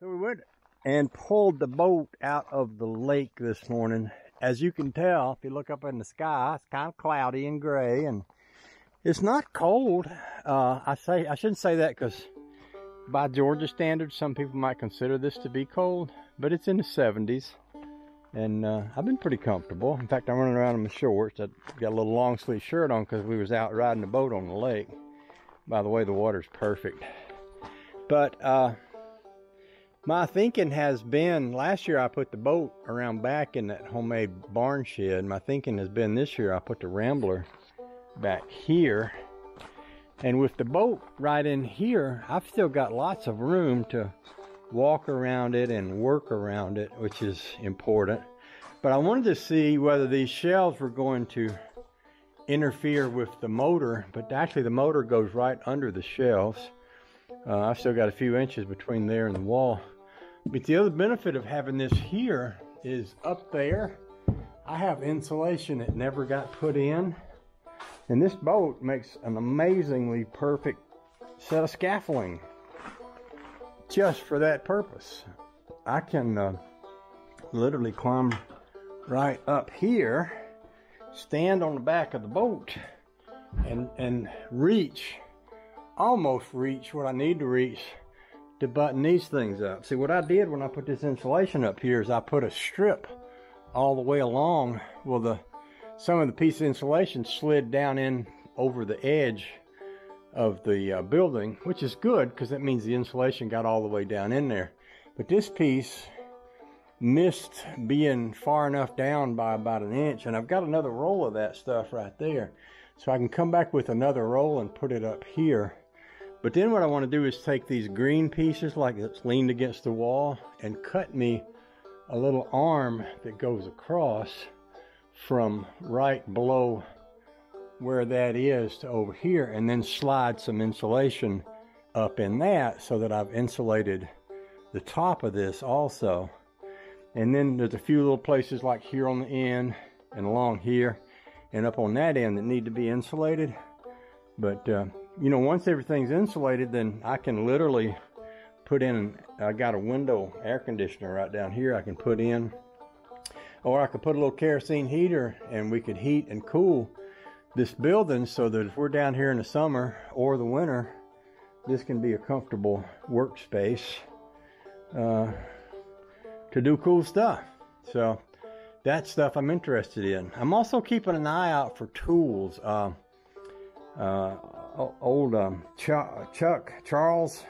So we went and pulled the boat out of the lake this morning. As you can tell, if you look up in the sky, it's kind of cloudy and gray and it's not cold. Uh, I say, I shouldn't say that because by Georgia standards, some people might consider this to be cold, but it's in the 70s. And uh, I've been pretty comfortable. In fact, I'm running around in my shorts. I got a little long sleeve shirt on because we was out riding the boat on the lake. By the way, the water's perfect. But uh, my thinking has been, last year I put the boat around back in that homemade barn shed. My thinking has been this year I put the Rambler back here. And with the boat right in here, I've still got lots of room to walk around it and work around it, which is important. But I wanted to see whether these shelves were going to interfere with the motor, but actually the motor goes right under the shelves. Uh, I've still got a few inches between there and the wall. But the other benefit of having this here is up there, I have insulation that never got put in. And this boat makes an amazingly perfect set of scaffolding just for that purpose. I can uh, literally climb right up here, stand on the back of the boat, and, and reach, almost reach what I need to reach to button these things up. See, what I did when I put this insulation up here is I put a strip all the way along. Well, the some of the piece of insulation slid down in over the edge of the uh, building, which is good because that means the insulation got all the way down in there. But this piece missed being far enough down by about an inch, and I've got another roll of that stuff right there. So I can come back with another roll and put it up here. But then what I want to do is take these green pieces like it's leaned against the wall and cut me a little arm that goes across from right below where that is to over here and then slide some insulation up in that so that I've insulated the top of this also. And then there's a few little places like here on the end and along here and up on that end that need to be insulated. But, uh, you know, once everything's insulated, then I can literally put in, I got a window air conditioner right down here I can put in. Or I could put a little kerosene heater and we could heat and cool this building so that if we're down here in the summer or the winter, this can be a comfortable workspace uh, to do cool stuff. So that stuff I'm interested in. I'm also keeping an eye out for tools. Uh, uh, old um, Chuck, Chuck, Charles,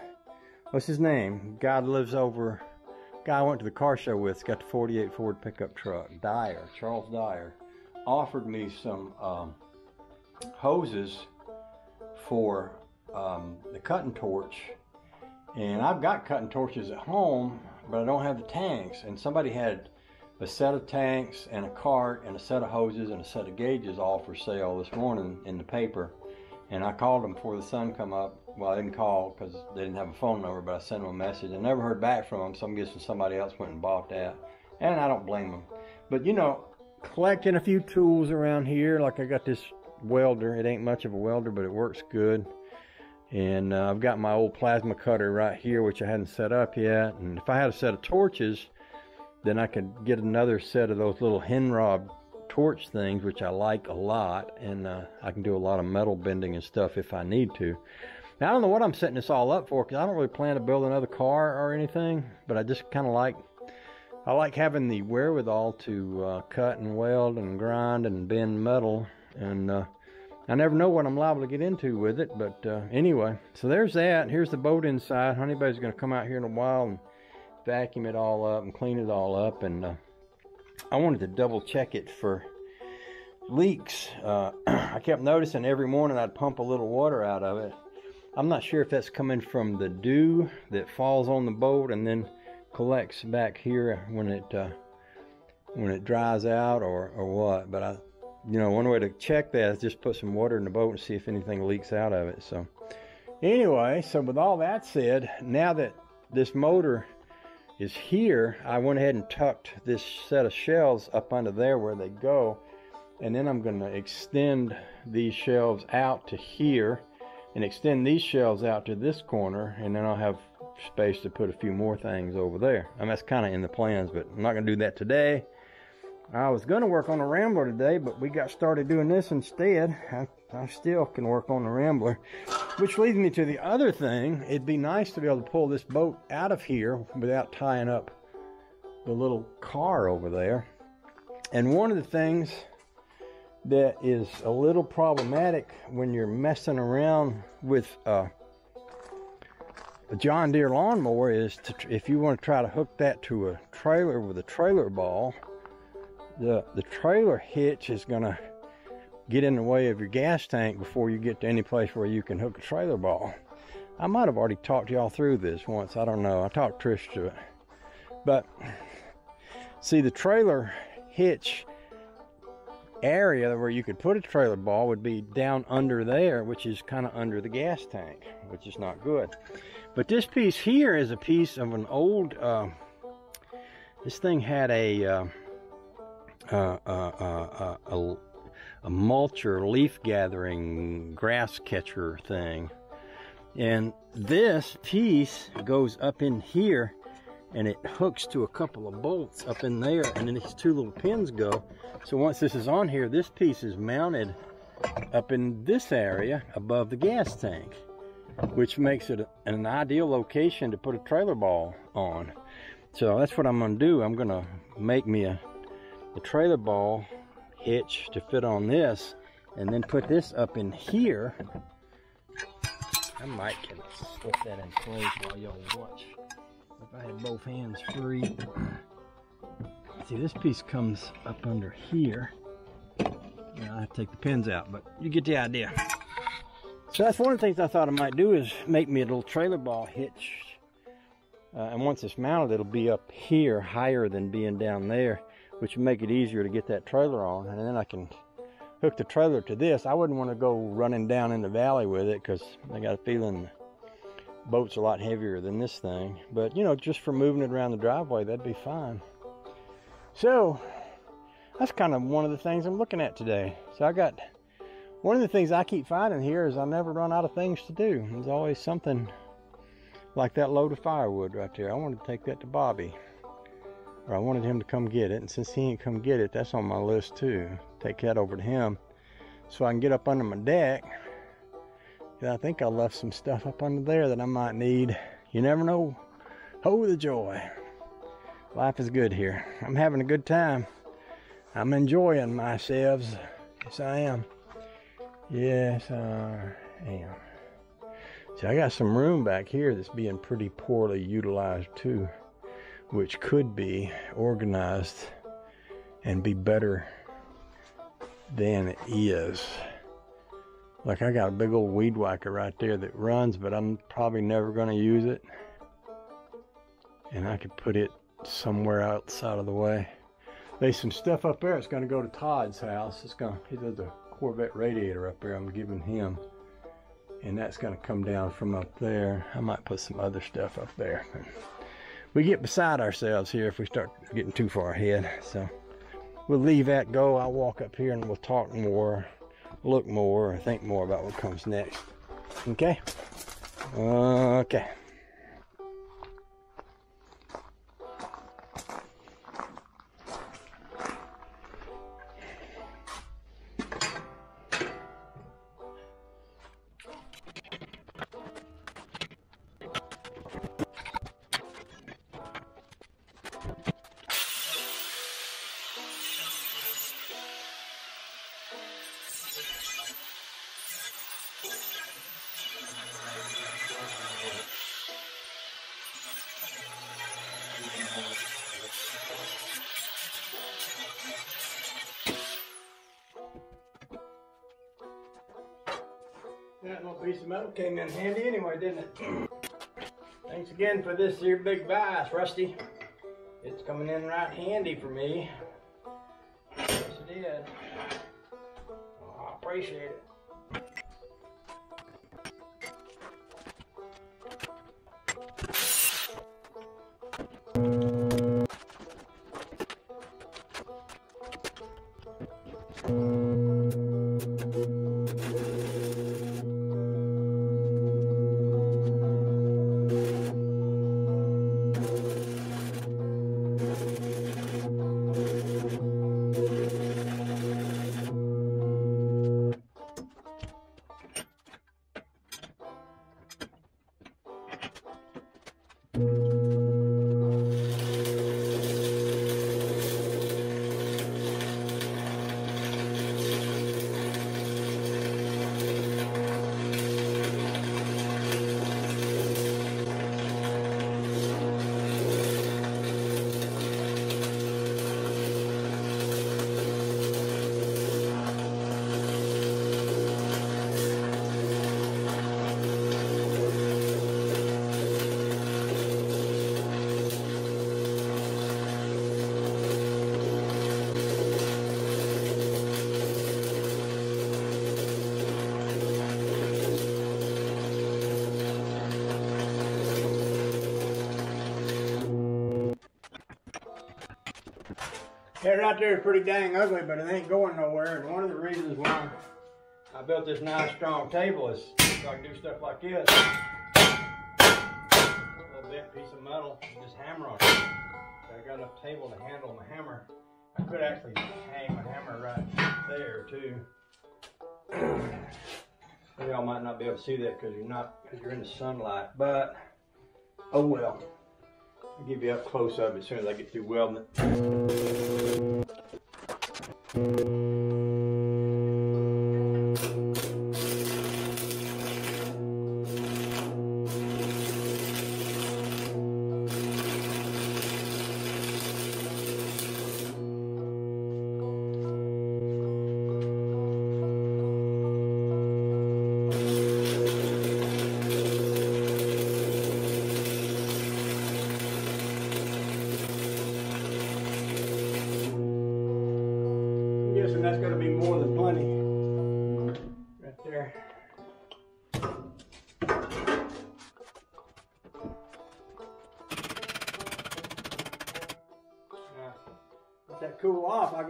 what's his name? Guy lives over, guy I went to the car show with, got the 48 Ford pickup truck. Dyer, Charles Dyer, offered me some um, hoses for um, the cutting torch. And I've got cutting torches at home, but I don't have the tanks. And somebody had a set of tanks and a cart and a set of hoses and a set of gauges all for sale this morning in the paper. And I called them before the sun come up. Well, I didn't call because they didn't have a phone number, but I sent them a message. I never heard back from them, so I'm guessing somebody else went and bought that. And I don't blame them. But you know, collecting a few tools around here, like I got this welder. It ain't much of a welder, but it works good. And uh, I've got my old plasma cutter right here, which I hadn't set up yet. And if I had a set of torches, then I could get another set of those little Henrob torch things, which I like a lot. And uh, I can do a lot of metal bending and stuff if I need to. Now, I don't know what I'm setting this all up for, because I don't really plan to build another car or anything. But I just kind of like I like having the wherewithal to uh, cut and weld and grind and bend metal and uh, I never know what I'm liable to get into with it. But uh, anyway, so there's that. Here's the boat inside. Honeybay's going to come out here in a while and vacuum it all up and clean it all up. And uh, I wanted to double check it for leaks. Uh, I kept noticing every morning I'd pump a little water out of it. I'm not sure if that's coming from the dew that falls on the boat and then collects back here when it uh, when it dries out or, or what. But I you know, one way to check that is just put some water in the boat and see if anything leaks out of it. So anyway, so with all that said, now that this motor is here, I went ahead and tucked this set of shelves up under there where they go. And then I'm going to extend these shelves out to here and extend these shelves out to this corner. And then I'll have space to put a few more things over there. Mean, that's kind of in the plans, but I'm not going to do that today. I was going to work on a Rambler today, but we got started doing this instead. I, I still can work on the Rambler, which leads me to the other thing. It'd be nice to be able to pull this boat out of here without tying up the little car over there. And one of the things that is a little problematic when you're messing around with uh, a John Deere lawnmower is to, if you want to try to hook that to a trailer with a trailer ball, the, the trailer hitch is going to get in the way of your gas tank before you get to any place where you can hook a trailer ball. I might have already talked y'all through this once. I don't know. I talked Trish to it. But see, the trailer hitch area where you could put a trailer ball would be down under there, which is kind of under the gas tank, which is not good. But this piece here is a piece of an old, uh, this thing had a, uh, uh, uh, uh a, a mulcher, leaf gathering, grass catcher thing. And this piece goes up in here and it hooks to a couple of bolts up in there and then these two little pins go. So once this is on here, this piece is mounted up in this area above the gas tank, which makes it an ideal location to put a trailer ball on. So that's what I'm gonna do. I'm gonna make me a, a trailer ball hitch to fit on this and then put this up in here. I might can slip that in place while y'all watch if I had both hands free. See, this piece comes up under here. I have to take the pins out, but you get the idea. So that's one of the things I thought I might do is make me a little trailer ball hitch. Uh, and once it's mounted, it'll be up here higher than being down there, which would make it easier to get that trailer on. And then I can hook the trailer to this. I wouldn't want to go running down in the valley with it because I got a feeling boat's a lot heavier than this thing. But, you know, just for moving it around the driveway, that'd be fine. So, that's kind of one of the things I'm looking at today. So I got, one of the things I keep finding here is I never run out of things to do. There's always something like that load of firewood right there. I wanted to take that to Bobby. Or I wanted him to come get it. And since he ain't come get it, that's on my list too. Take that over to him so I can get up under my deck I think I left some stuff up under there that I might need. You never know. Oh, the joy. Life is good here. I'm having a good time. I'm enjoying myself. Yes, I am. Yes, I am. See, I got some room back here that's being pretty poorly utilized too, which could be organized and be better than it is. Like I got a big old weed whacker right there that runs, but I'm probably never going to use it. And I could put it somewhere outside of the way. There's some stuff up there. It's going to go to Todd's house. It's going. He does a Corvette radiator up there. I'm giving him, and that's going to come down from up there. I might put some other stuff up there. We get beside ourselves here if we start getting too far ahead. So we'll leave that go. I'll walk up here and we'll talk more look more, think more about what comes next. Okay? Okay. That little piece of metal came in handy anyway, didn't it? Thanks again for this here big vise, Rusty. It's coming in right handy for me. Yes, it did. Oh, I appreciate it. Yeah, right there is pretty dang ugly, but it ain't going nowhere. And one of the reasons why I built this nice strong table is so I can do stuff like this. A little bent piece of metal, just hammer on it. So I got enough table to handle my hammer. I could actually hang my hammer right there too. Y'all might not be able to see that because you're not because you're in the sunlight, but oh well. I'll give you up close of it as soon as I get through welding it.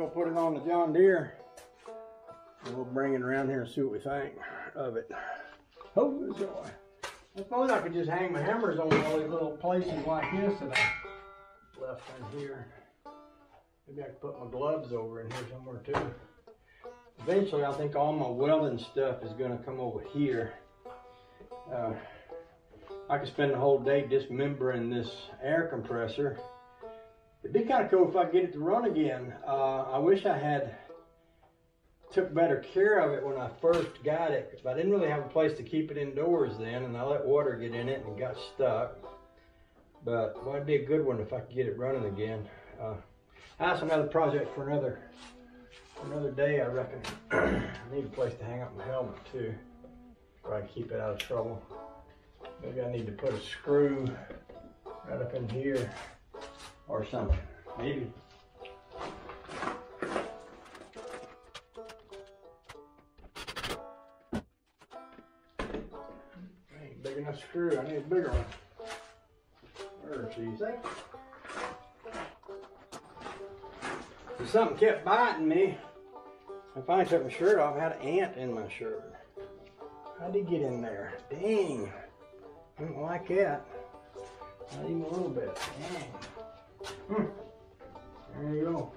Go put it on the John Deere. And we'll bring it around here and see what we think of it. Oh, joy. I suppose I could just hang my hammers on all these little places like this that I left in here. Maybe I could put my gloves over in here somewhere too. Eventually, I think all my welding stuff is going to come over here. Uh, I could spend the whole day dismembering this air compressor. It'd be kind of cool if I get it to run again. Uh, I wish I had took better care of it when I first got it. But I didn't really have a place to keep it indoors then, and I let water get in it and got stuck. But well, it'd be a good one if I could get it running again. Uh, that's another project for another another day, I reckon. I need a place to hang up my helmet too, where I keep it out of trouble. Maybe I need to put a screw right up in here or something. Maybe. Ain't big enough screw. I need a bigger one. Where's she? See? something kept biting me. I finally took my shirt off. I had an ant in my shirt. How'd he get in there? Dang. I don't like that. Not even a little bit. Dang. Hmm. There you go.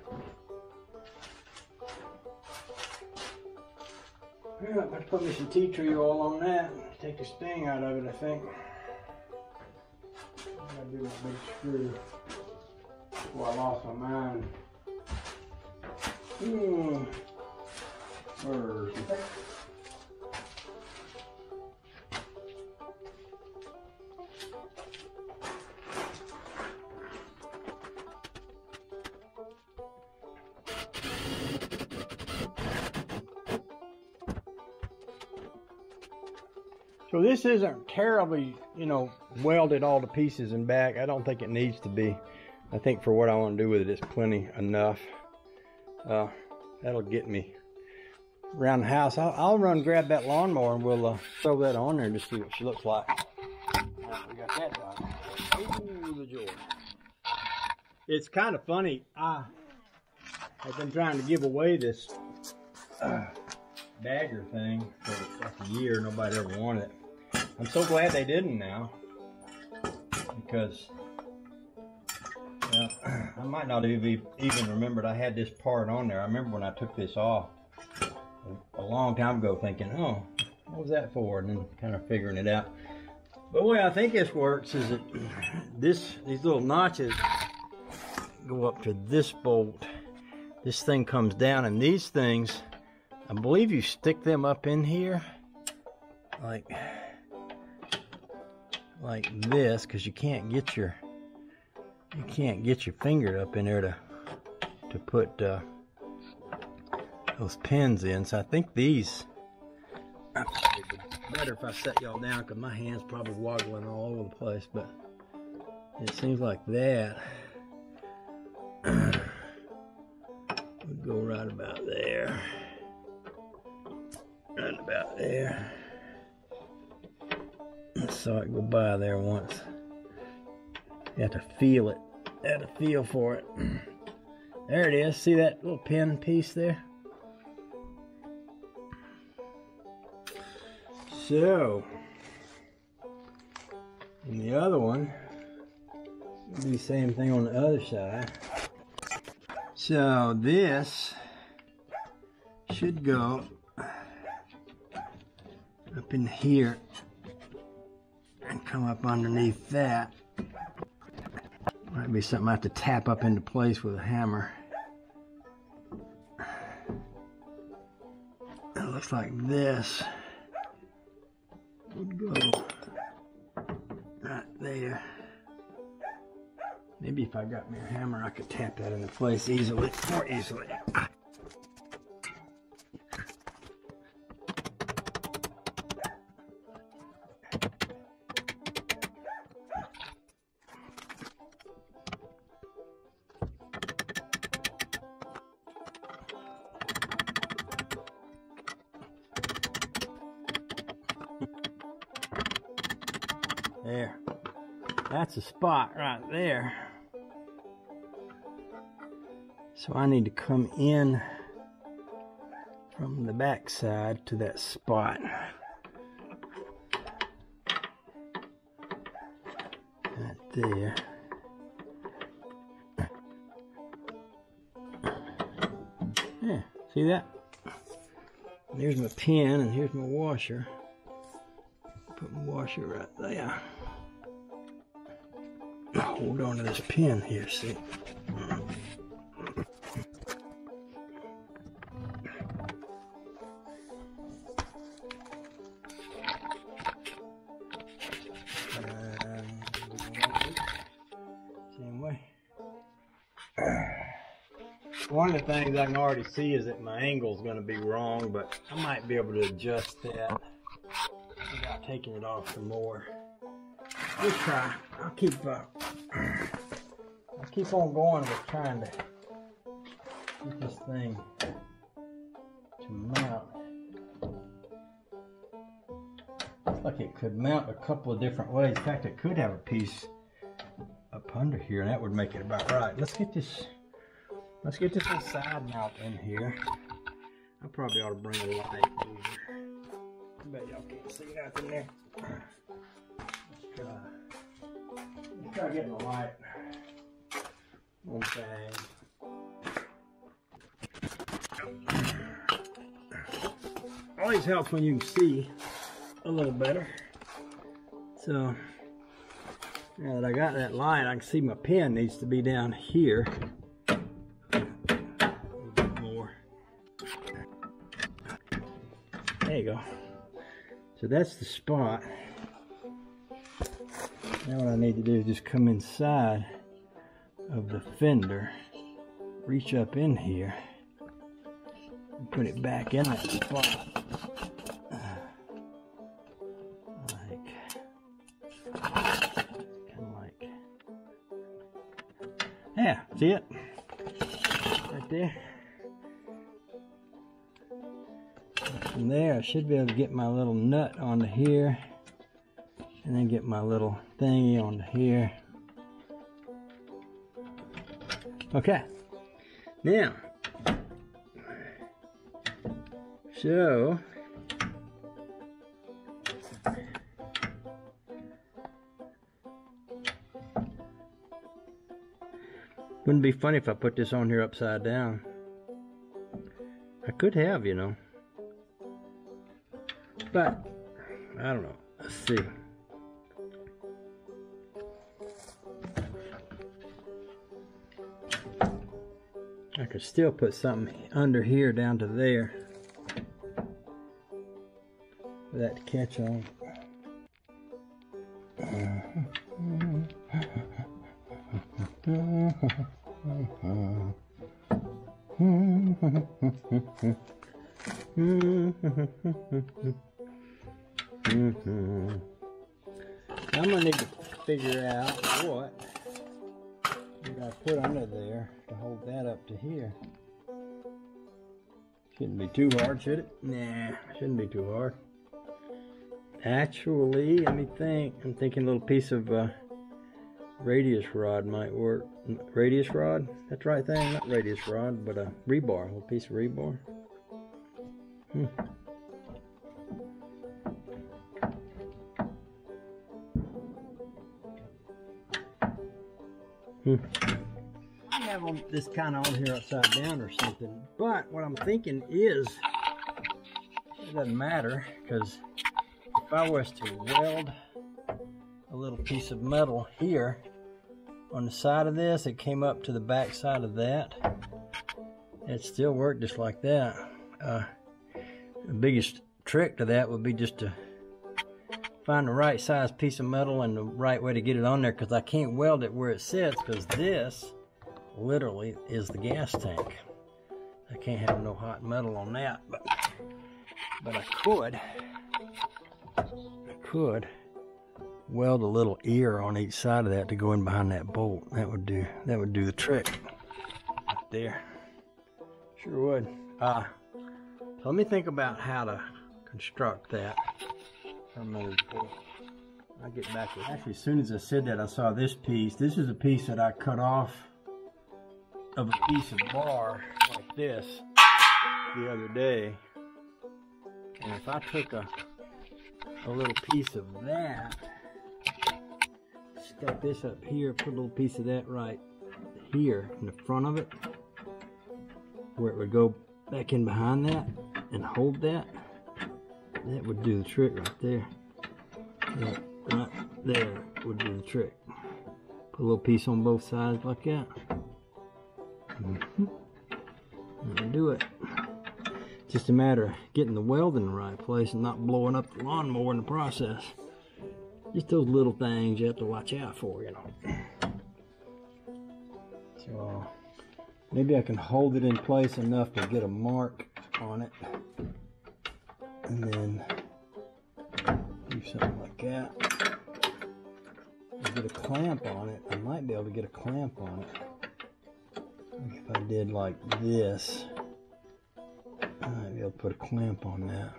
Yeah, let's put me some tea tree oil on that. Take the sting out of it, I think. I gotta do my big screw. Before I lost my mind. Hmm. Where's this isn't terribly, you know, welded all to pieces and back. I don't think it needs to be. I think for what I want to do with it, it's plenty enough uh, that'll get me around the house. I'll, I'll run grab that lawnmower and we'll uh, throw that on there just see what she looks like. we got that done. Ooh, the joy. It's kind of funny. I have been trying to give away this uh, bagger thing for like a year. Nobody ever wanted it. I'm so glad they didn't now because I might not have even remembered I had this part on there. I remember when I took this off a long time ago thinking, oh, what was that for? And then kind of figuring it out. But the way I think this works is that this these little notches go up to this bolt. This thing comes down and these things, I believe you stick them up in here like like this because you can't get your you can't get your finger up in there to to put uh, those pins in. So I think these better if I set y'all down because my hand's probably waggling all over the place. But it seems like that would go right about there. Right about there. I saw it go by there once. You have to feel it. You have to feel for it. There it is. See that little pin piece there? So, and the other one, do the same thing on the other side. So this should go up in here and come up underneath that. Might be something I have to tap up into place with a hammer. It looks like this would go right there. Maybe if I got me a hammer, I could tap that into place easily, more easily. There. Spot right there. So I need to come in from the back side to that spot. Right there. Yeah, see that? There's my pin and here's my washer. Put my washer right there. Hold on to this pin here, see? Way. One of the things I can already see is that my angle is going to be wrong, but I might be able to adjust that without taking it off some more. We'll try. I'll keep uh, keep on going with trying to get this thing to mount. Looks like it could mount a couple of different ways. In fact, it could have a piece up under here, and that would make it about right. Let's get this. Let's get this side mount in here. I probably ought to bring a light. I bet y'all can't see nothing there. Let's try. Let's try getting a light. Always helps when you can see a little better. So now that I got that light, I can see my pin needs to be down here. More. There you go. So that's the spot. Now what I need to do is just come inside of the fender, reach up in here, and put it back in that spot. Like, like, yeah, see it? Right there. From there, I should be able to get my little nut onto here, and then get my little thingy onto here. Okay. Now, so wouldn't be funny if I put this on here upside down. I could have, you know. But I don't know. Let's see. Could still put something under here down to there for that to catch on. I'm gonna need to figure out too hard, should it? Nah, shouldn't be too hard. Actually, let me think. I'm thinking a little piece of uh, radius rod might work. Radius rod? That's right thing. Not radius rod, but a rebar. A little piece of rebar. Hmm. Hmm. Have this kind of on here upside down or something. But what I'm thinking is, it doesn't matter because if I was to weld a little piece of metal here on the side of this, it came up to the back side of that. It still worked just like that. Uh, the biggest trick to that would be just to find the right size piece of metal and the right way to get it on there because I can't weld it where it sits because this literally is the gas tank. I can't have no hot metal on that, but but I could I could weld a little ear on each side of that to go in behind that bolt. That would do that would do the trick. Right there. Sure would. Uh so let me think about how to construct that. I get back Actually, as soon as I said that, I saw this piece. This is a piece that I cut off of a piece of bar like this the other day. And if I took a, a little piece of that, stuck this up here, put a little piece of that right here in the front of it, where it would go back in behind that and hold that, that would do the trick right there. That right there would do the trick. Put a little piece on both sides like that. Do it. Just a matter of getting the weld in the right place and not blowing up the lawnmower in the process. Just those little things you have to watch out for, you know. So maybe I can hold it in place enough to get a mark on it and then do something like that. get a clamp on it. I might be able to get a clamp on it. If I did like this, maybe I might be able to put a clamp on that.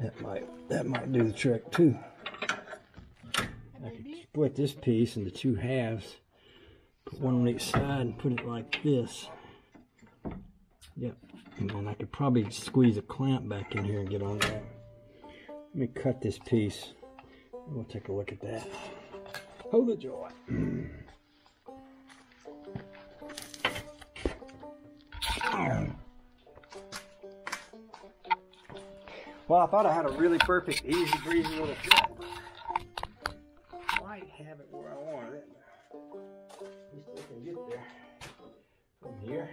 That might that might do the trick too. I could split this piece into two halves, put one on each side and put it like this. Yep. And then I could probably squeeze a clamp back in here and get on that. Let me cut this piece. We'll take a look at that. Hold the joy. Well, I thought I had a really perfect, easy breezy little trip. Might have it where I wanted it. At least I can get there from here.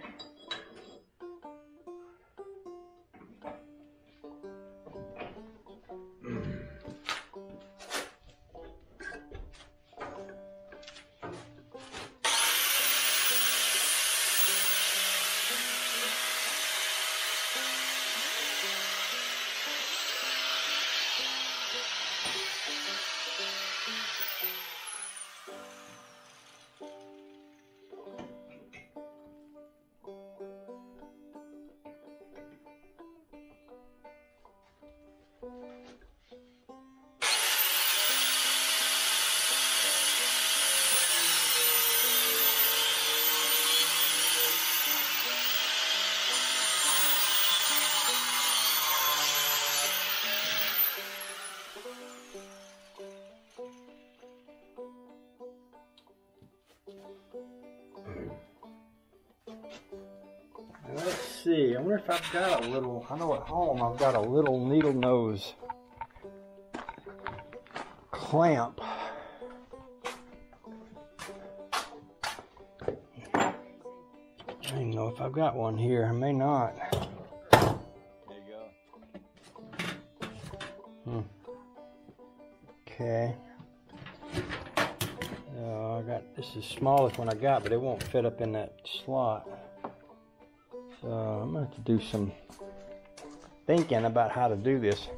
Wonder if I've got a little, I know at home I've got a little needle nose clamp. I don't know if I've got one here. I may not. There you go. Hmm. Okay. Uh, I got this is the smallest one I got, but it won't fit up in that slot. So I'm going to have to do some thinking about how to do this.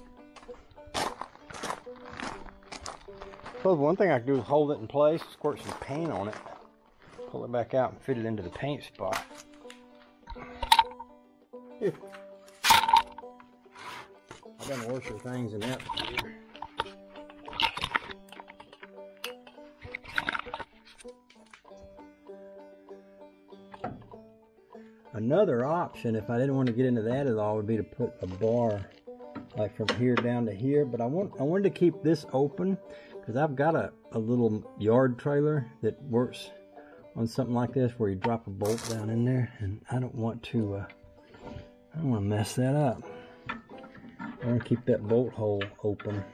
So one thing I can do is hold it in place, squirt some paint on it, pull it back out and fit it into the paint spot. I've done worse things than that. Another option, if I didn't want to get into that at all, would be to put a bar like from here down to here. But I want I wanted to keep this open because I've got a, a little yard trailer that works on something like this where you drop a bolt down in there, and I don't want to uh, I don't want to mess that up. I want to keep that bolt hole open.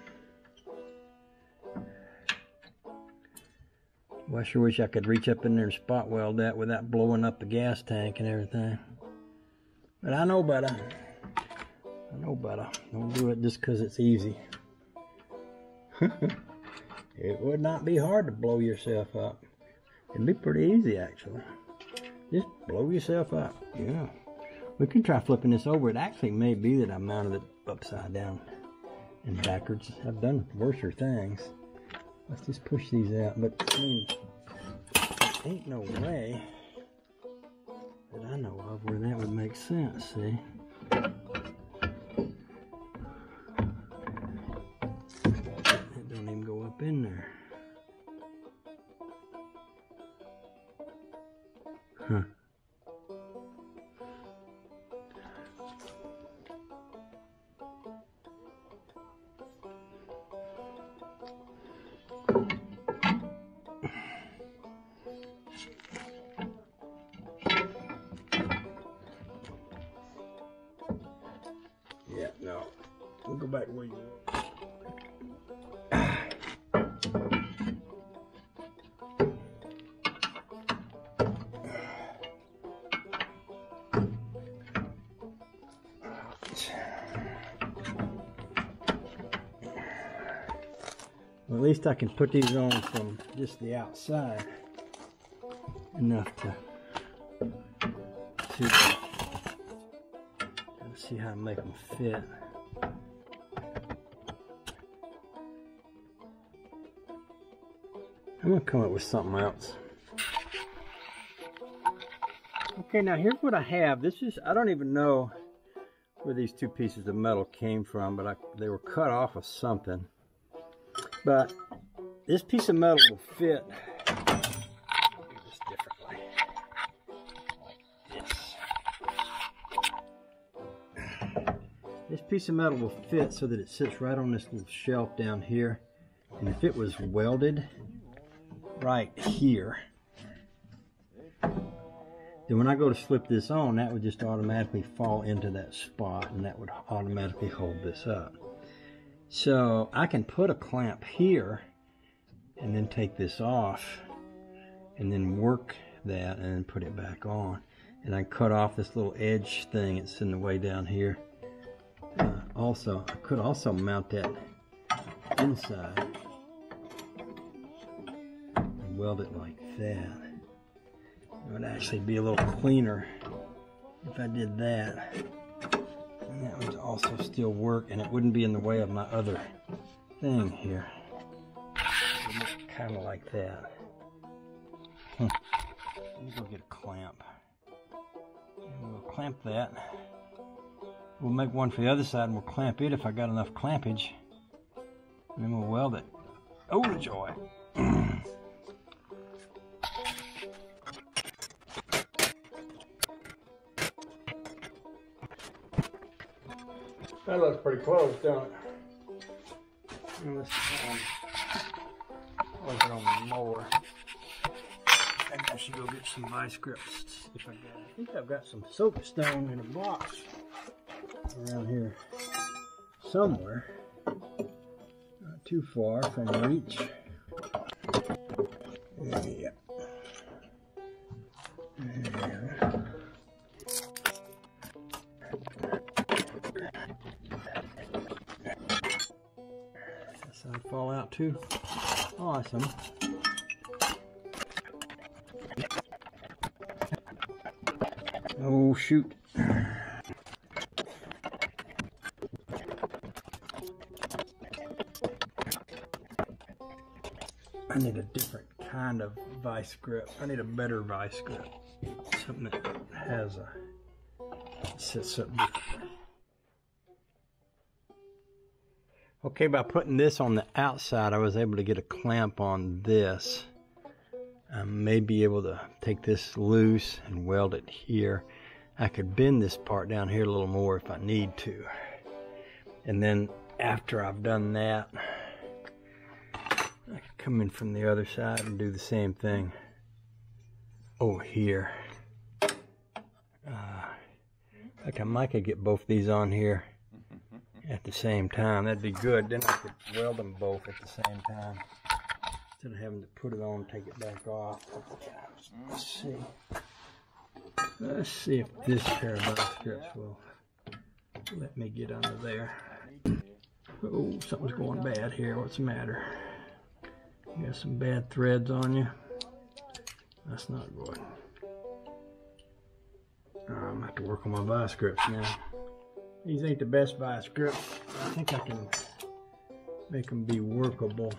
Well, I sure wish I could reach up in there and spot weld that without blowing up the gas tank and everything. But I know better. I know better. Don't do it just because it's easy. it would not be hard to blow yourself up. It'd be pretty easy, actually. Just blow yourself up. Yeah. We can try flipping this over. It actually may be that I mounted it upside down and backwards. I've done worser things. Let's just push these out. But I mean, ain't no way that I know of where that would make sense, see? Least I can put these on from just the outside enough to see, see how to make them fit. I'm gonna come up with something else. Okay, now here's what I have. This is, I don't even know where these two pieces of metal came from, but I, they were cut off of something. But this piece of metal will fit this piece of metal will fit so that it sits right on this little shelf down here. And if it was welded right here, then when I go to slip this on, that would just automatically fall into that spot and that would automatically hold this up. So I can put a clamp here and then take this off and then work that and then put it back on. And I cut off this little edge thing it's in the way down here. Uh, also, I could also mount that inside and weld it like that. It would actually be a little cleaner if I did that. And that would also still work and it wouldn't be in the way of my other thing here. Kind of like that. Hmm. Let me go get a clamp. We'll clamp that. We'll make one for the other side and we'll clamp it if I got enough clampage. And then we'll weld it. Oh, joy. That looks pretty close, don't it? Mower. Maybe I should go get some vice grips if I got. I think I've got some soapstone in a box around here somewhere. Not too far from reach. Fall out too. Awesome. Oh shoot. I need a different kind of vice grip. I need a better vice grip. Something that has a sits up Okay, by putting this on the outside, I was able to get a clamp on this. I may be able to take this loose and weld it here. I could bend this part down here a little more if I need to. And then after I've done that, I could come in from the other side and do the same thing over here. Uh, like I might could get both these on here at the same time. That'd be good. Then I could weld them both at the same time. Instead of having to put it on, take it back off. Let's see. Let's see if this pair of vice grips will let me get under there. Oh, something's going bad here. What's the matter? You got some bad threads on you. That's not good. I'm gonna have to work on my vice grips now. These ain't the best vice grips. I think I can make them be workable.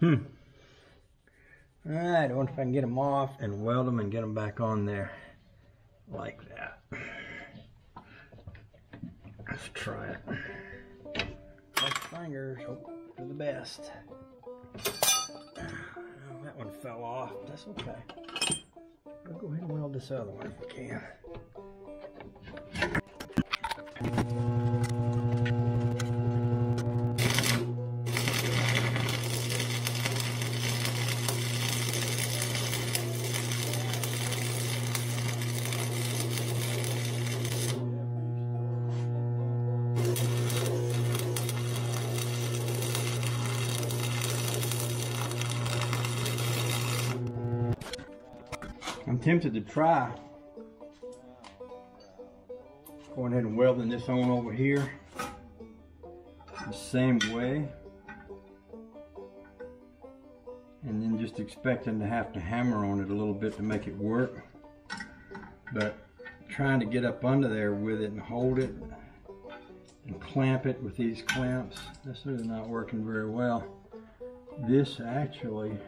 Hmm. Alright, I wonder if I can get them off and weld them and get them back on there that one fell off. That's okay. I'll go ahead and weld this other one if we can. Tempted to try. Going ahead and welding this on over here. The same way. And then just expecting to have to hammer on it a little bit to make it work. But trying to get up under there with it and hold it and clamp it with these clamps. That's really not working very well. This actually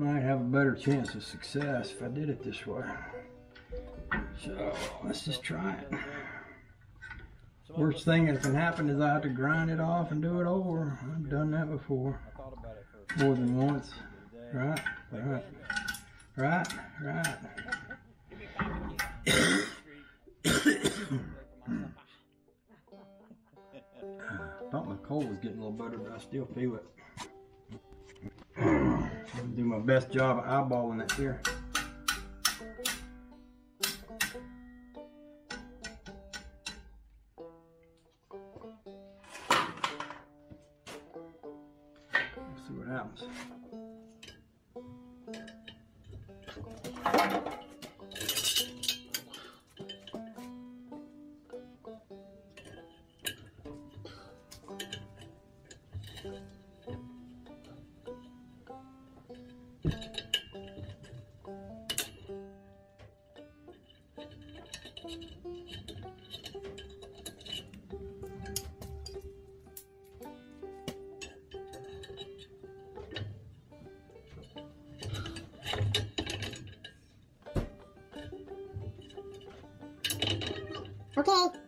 might have a better chance of success if I did it this way. So let's just try it. Worst thing that can happen is I have to grind it off and do it over. I've done that before. More than once. Right, right, right, right. thought my cold was getting a little better, but I still feel it do my best job of eyeballing it here. Okay.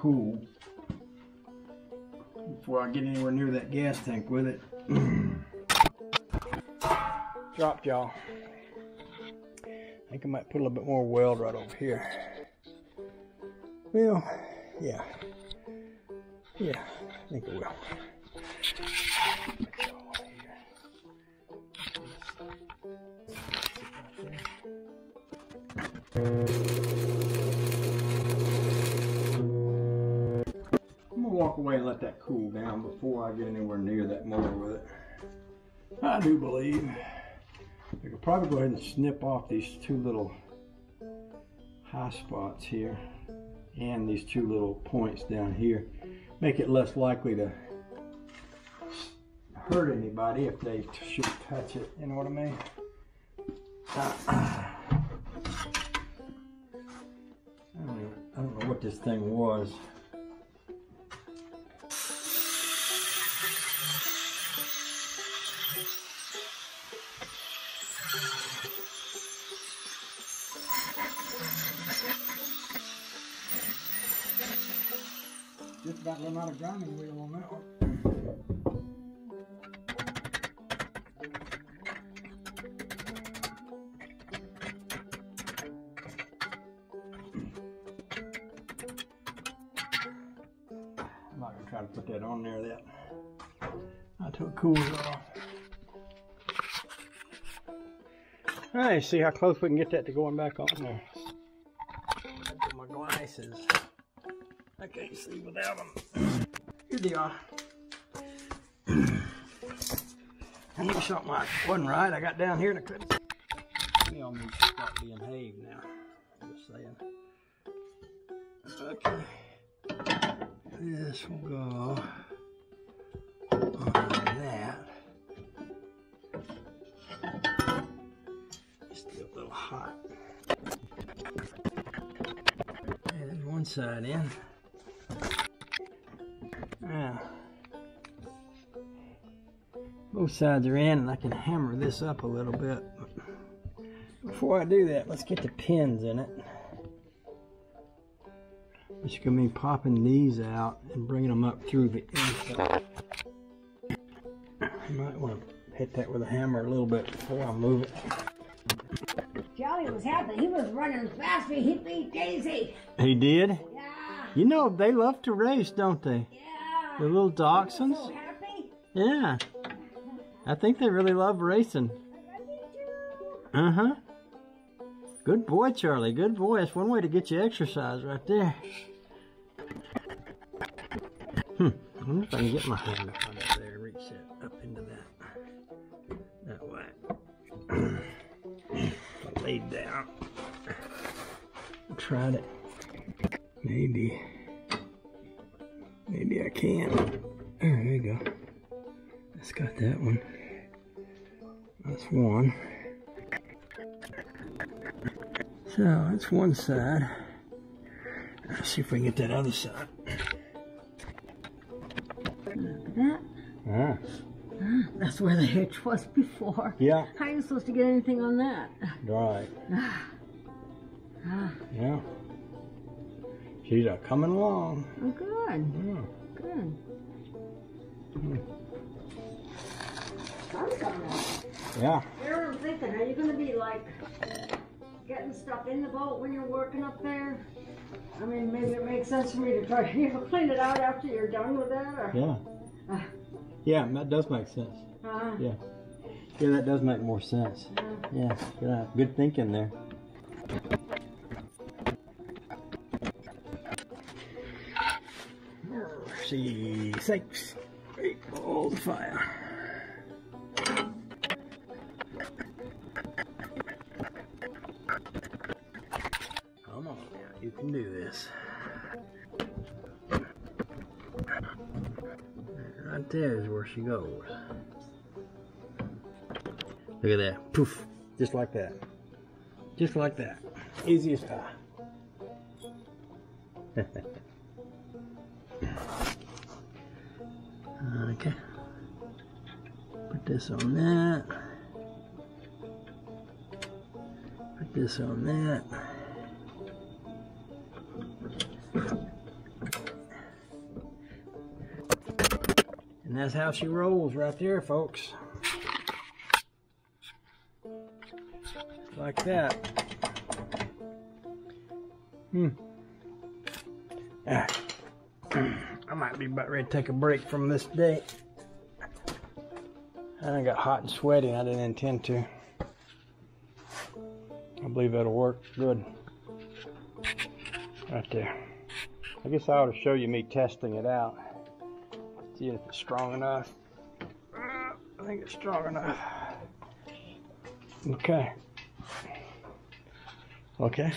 Cool before I get anywhere near that gas tank with it. Dropped y'all. I think I might put a little bit more weld right over here. Well, yeah. Yeah, I think I will. I'm gonna walk away and let that cool down before I get anywhere near that motor with it. I do believe I could probably go ahead and snip off these two little high spots here and these two little points down here. Make it less likely to hurt anybody if they should touch it, you know what I mean? I don't, even, I don't know what this thing was. Just about run out of grinding wheel on that one. I'm not gonna try to put that on there yet. Until it cools off. Alright, see how close we can get that to going back on there. My glasses. I can't see without them. Here they are. I knew something like wasn't right. I got down here and I couldn't. Me on me to start being haved now. Just saying. Okay. This will go on that. Still a little hot. Okay, there's one side in. Both sides are in, and I can hammer this up a little bit. Before I do that, let's get the pins in it. It's gonna be popping these out and bringing them up through the inside. You might want to hit that with a hammer a little bit before I move it. Charlie was happy. He was running fast. He beat Daisy. He did? Yeah, You know, they love to race, don't they? yeah. The little dachshunds. So happy. Yeah. I think they really love racing. I did too. Uh huh. Good boy, Charlie. Good boy. That's one way to get you exercise right there. Hmm. I wonder if I can get my hand up under there, reach that up into that. That way. Laid down. Tried it. Maybe. Maybe I can. There you go. That's got that one. That's one. So that's one side. Let's see if we can get that other side. That, Ah, that's where the hitch was before. yeah, How are you supposed to get anything on that? right. Ah, Yeah. She's a coming along. oh, good, Yeah. good. Sun's coming out. Yeah. What I'm thinking? Are you going to be like getting stuff in the boat when you're working up there? I mean, maybe it makes sense for me to try to you know, clean it out after you're done with that, or Yeah. Ah. Yeah, that does make sense. uh, Yeah. Yeah, that does make more sense. Yeah, good, good thinking there. See, sakes. Great balls of fire. Can do this. Right there is where she goes. Look at that. Poof. Just like that. Just like that. Easy as okay. Put this on that. Put this on that. That's how she rolls right there, folks. Like that. Hmm. Ah. I might be about ready to take a break from this day. I got hot and sweaty and I didn't intend to. I believe that'll work good. Right there. I guess I ought to show you me testing it out. See if it's strong enough. I think it's strong enough. Okay. Okay.